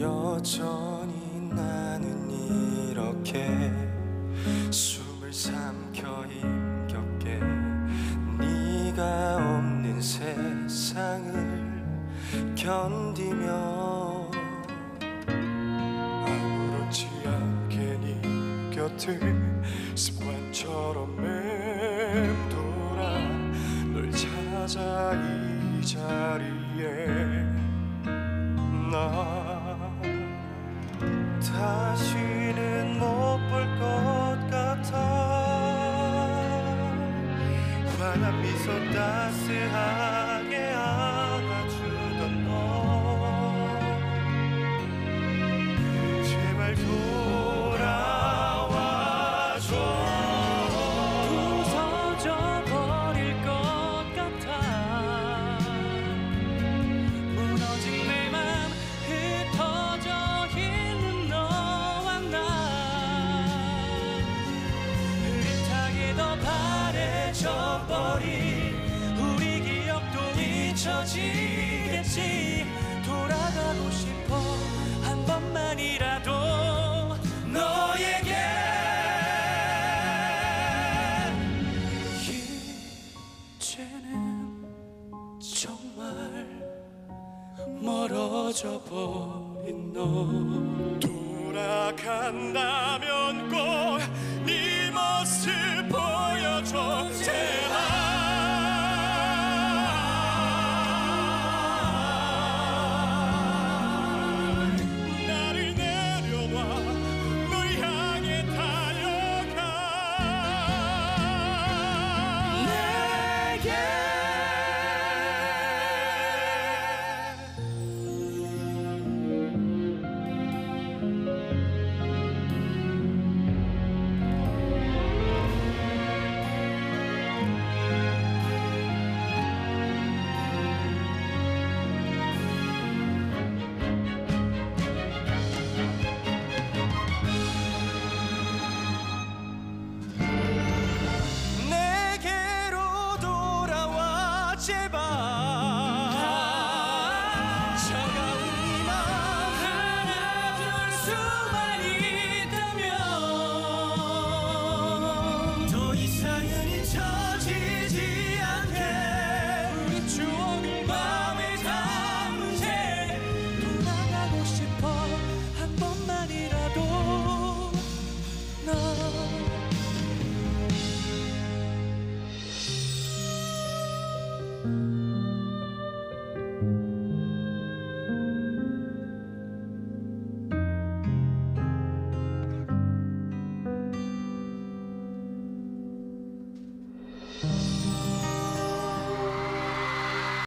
여전히 나는 이렇게 숨을 삼켜 힘겹게 네가 없는 세상을 견디며 아무렇지 않게 네 곁을 습관처럼 맴 찾아 이 자리에. 나 다시는 못 볼 것 같아. 환한 미소 따스하 버린 우리 기억도 잊혀지겠지. 돌아가고 싶어 한 번만이라도 너에게. 이제는 정말 멀어져 버린 너. 돌아간다면 꼭 네 모습 się